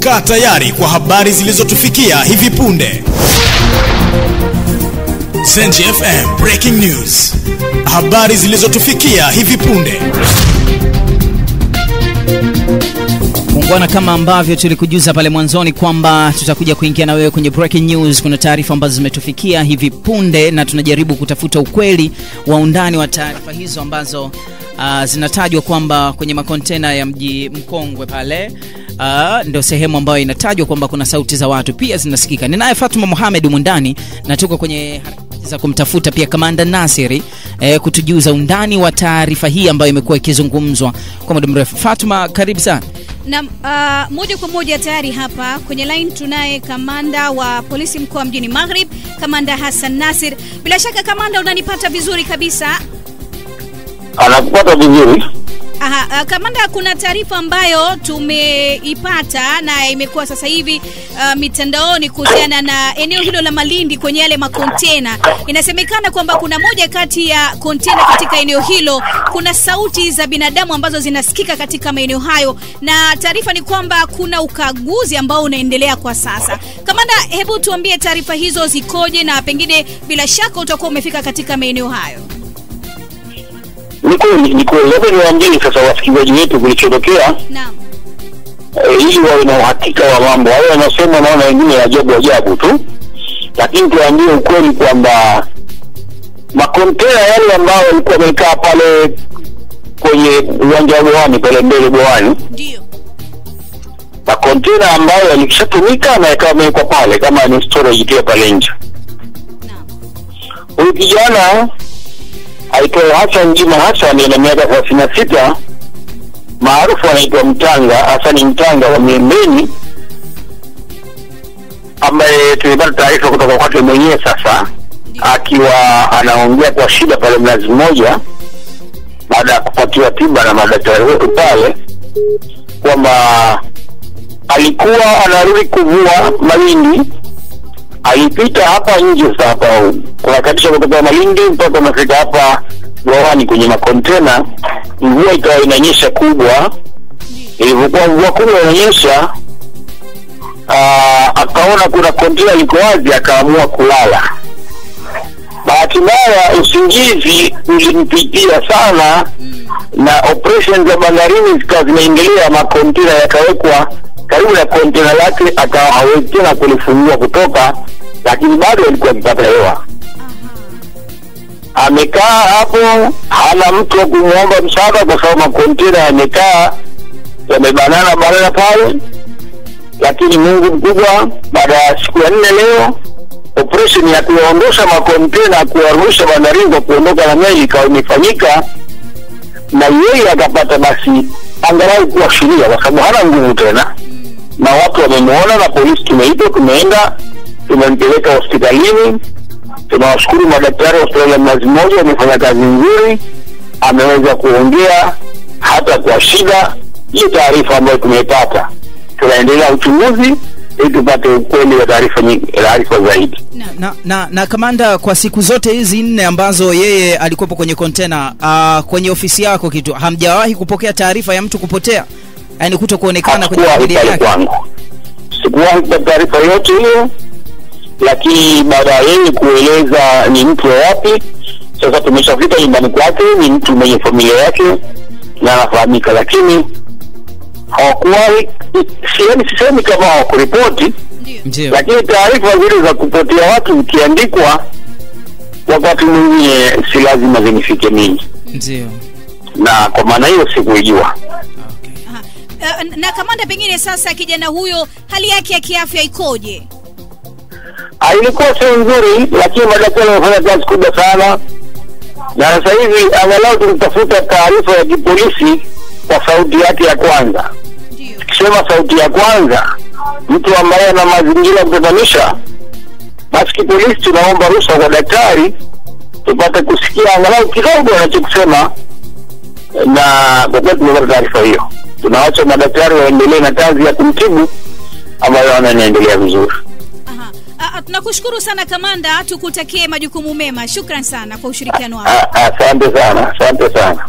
Kaa tayari kwa habari zilizotufikia hivi punde. Zenji FM Breaking News. Habari zilizotufikia hivi punde. Muungwana, kama ambavyo tulikujuza pale mwanzoni kwamba tutakuja kuingia na wewe kwenye breaking news. Kuna taarifa ambazo zimetufikia hivi punde, na tunajaribu kutafuta ukweli wa undani wa taarifa hizo ambazo uh, zinatajwa kwamba kwenye makontena ya mji mkongwe pale uh, ndio sehemu ambayo inatajwa kwamba kuna sauti za watu pia zinasikika. Ninaye Fatuma muhamed Mundani na tuko kwenye harakati za kumtafuta pia Kamanda Nasiri eh, kutujuza undani wa taarifa hii ambayo imekuwa ikizungumzwa kwa muda mrefu. Fatuma, karibu sana. Na uh, moja kwa moja tayari hapa kwenye line tunaye kamanda wa polisi mkoa wa mjini Maghrib, Kamanda Hassan Nasir. Bila shaka kamanda, unanipata vizuri kabisa? anakupata vizuri. Aha, uh, kamanda, kuna taarifa ambayo tumeipata na imekuwa sasa hivi uh, mitandaoni kuhusiana na eneo hilo la Malindi kwenye yale makontena. Inasemekana kwamba kuna moja kati ya kontena katika eneo hilo, kuna sauti za binadamu ambazo zinasikika katika maeneo hayo, na taarifa ni kwamba kuna ukaguzi ambao unaendelea kwa sasa. Kamanda, hebu tuambie taarifa hizo zikoje, na pengine bila shaka utakuwa umefika katika maeneo hayo. Ni kweli, ni kweli. Labda niwaambie sasa wasikilizaji wetu kilichotokea, Naam. ili wawe na uhakika wa mambo hayo. Wanasema naona wengine ajabu ajabu tu, lakini tuwaambie ukweli kwamba makontena yale ambayo walikuwa wamekaa pale kwenye uwanja wa Bowani pale mbele Bowani, Ndio. makontena ambayo yalishatumika na yakawa yamewekwa pale kama ni storage pia pale nje. Naam. Huyu kijana aitwaye Hassan Juma Hassan ana miaka thelathini na sita maarufu anaitwa Mtanga, Hassan Mtanga wa Miembeni, ambaye tumepata taarifa kutoka kwake mwenyewe sasa akiwa anaongea kwa shida pale Mnazi Mmoja baada ya kupatiwa tiba na madaktari wetu pale kwamba alikuwa anarudi kuvua Malindi alipita hapa nje sasa hapa kunakatisha kutoka Malindi mpaka unafika hapa Gawani kwenye makontena, mvua ikawa inanyesha kubwa. Ilivyokuwa mvua kubwa inanyesha, ah, akaona kuna kontena liko wazi, akaamua kulala. Bahati mbaya usingizi ulimpitia sana, na operation za bandarini zikawa zinaendelea, makontena yakawekwa karibu na kontena lake, akawa hawezi tena kulifungua kutoka, lakini bado alikuwa akipata hewa. Amekaa hapo, hana mtu wa kumwomba msaada, kwa sababu makontena yamekaa yamebanana banana pale, lakini Mungu mkubwa, baada ya siku ya nne leo operation ya kuyaondosha makontena kuwarusha bandarini kwa kuondoka na meli ikawa imefanyika, na yeye akapata basi angalau kuashiria, kwa sababu hana nguvu tena, na watu wamemwona, na polisi tumeitwa, tumeenda, tumempeleka hospitalini. Tunawashukuru madaktari wa hospitali ya Mnazi Mmoja, wamefanya kazi nzuri, ameweza kuongea hata kwa shida. Hii taarifa ambayo tumeipata, tunaendelea uchunguzi ili tupate ukweli wa taarifa nyingi- taarifa zaidi. Na, na, na, na kamanda, kwa siku zote hizi nne ambazo yeye alikuwepo kwenye kontena uh, kwenye ofisi yako kitu hamjawahi kupokea taarifa ya mtu kupotea, yaani kuto kuonekana kwenye familia yake? kwangu, sikuwahi kupata taarifa yote hiyo, lakini baada ya yeye kueleza ni mtu wa wapi, sasa tumeshafika nyumbani kwake, ni mtu mwenye familia yake na anafahamika, lakini hawakuwahi, sieni, sisemi kama hawakuripoti, lakini taarifa zile za kupotea watu zikiandikwa, wakati mwingine si lazima zinifike mingi Ndio. na kwa maana hiyo sikuijua. okay. Uh, na kamanda, pengine sasa kijana huyo hali yake ya kiafya ikoje? Ah, ilikuwa sio nzuri, lakini madaktari wamefanya kazi kubwa sana, na sasa hivi angalau tumtafuta taarifa ya kipolisi kwa sauti yake ya kwanza. Tukisema sauti ya kwanza, mtu ambaye ana mazingira ya kutatanisha, basi kipolisi tunaomba ruhusa kwa daktari tupate kusikia angalau kidogo anachokusema, na kwa kweli tumepata taarifa hiyo. Tunawacha madaktari waendelee na kazi ya kumtibu ambayo wanaendelea vizuri. Aha. Uh, tunakushukuru sana kamanda, tukutakie majukumu mema. Shukran sana kwa ushirikiano wako. Ah, Asante sana, asante sana.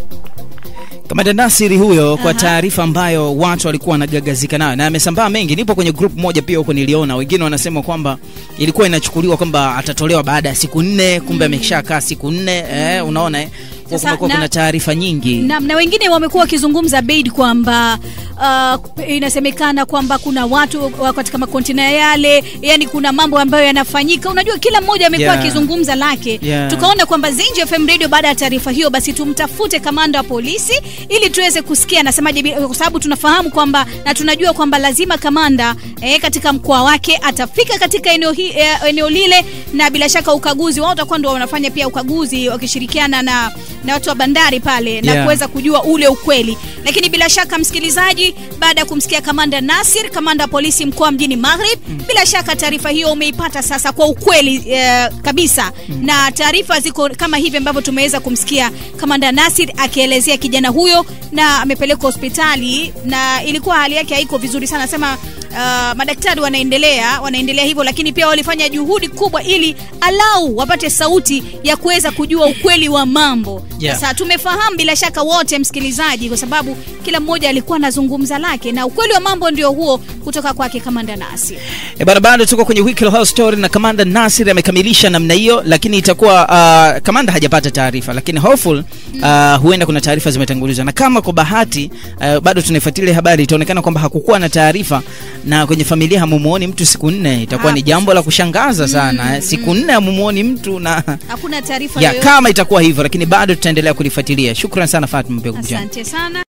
Kamanda Nasiri huyo kwa taarifa ambayo watu walikuwa wanagagazika nayo na amesambaa mengi. Nipo kwenye group moja pia huko niliona wengine wanasema kwamba ilikuwa inachukuliwa kwamba atatolewa baada ya siku nne, kumbe ameshakaa siku nne. Eh, unaona eh? Kumekuwa na- kuna taarifa nyingi. na, na wengine wamekuwa wakizungumza Beid kwamba uh, inasemekana kwamba kuna watu wa katika makontena yale, yani kuna mambo ambayo yanafanyika. Unajua, kila mmoja amekuwa Yeah. akizungumza lake. Yeah. Tukaona kwamba Zinji FM Radio baada ya taarifa hiyo, basi tumtafute kamanda wa polisi ili tuweze kusikia anasemaje, kwa sababu tunafahamu kwamba na tunajua kwamba lazima kamanda eh, katika mkoa wake atafika katika eneo, hi, eh, eneo lile, na bila shaka ukaguzi wao utakuwa ndio wanafanya pia ukaguzi wakishirikiana na, na watu wa bandari pale na Yeah. kuweza kujua ule ukweli. Lakini bila shaka msikilizaji, baada ya kumsikia kamanda Nasir, kamanda wa polisi mkoa mjini Maghrib, mm. bila shaka taarifa hiyo umeipata sasa kwa ukweli eh, kabisa mm. na taarifa ziko kama hivi ambavyo tumeweza kumsikia kamanda Nasir akielezea kijana huyo na amepelekwa hospitali na ilikuwa hali yake haiko vizuri sana, sema Uh, madaktari wanaendelea wanaendelea hivyo, lakini pia walifanya juhudi kubwa ili alau wapate sauti ya kuweza kujua ukweli wa mambo. Yeah. Sasa tumefahamu bila shaka wote msikilizaji, kwa sababu kila mmoja alikuwa anazungumza lake, na ukweli wa mambo ndio huo kutoka kwake kamanda Nasir. E bana, bado tuko kwenye Weekly House Story na Kamanda Nasir amekamilisha namna hiyo, lakini itakuwa uh, kamanda hajapata taarifa, lakini hopeful uh, huenda kuna taarifa zimetangulizwa, na kama kwa bahati uh, bado tunaifuatilia habari, itaonekana kwamba hakukuwa na taarifa na kwenye familia hamumuoni mtu siku nne, itakuwa ni jambo la kushangaza sana. mm, Siku nne hamumuoni mtu na Hakuna taarifa ya yoyote. kama itakuwa hivyo, lakini bado tutaendelea kulifuatilia. Shukran sana Fatma Mbegu. Asante sana.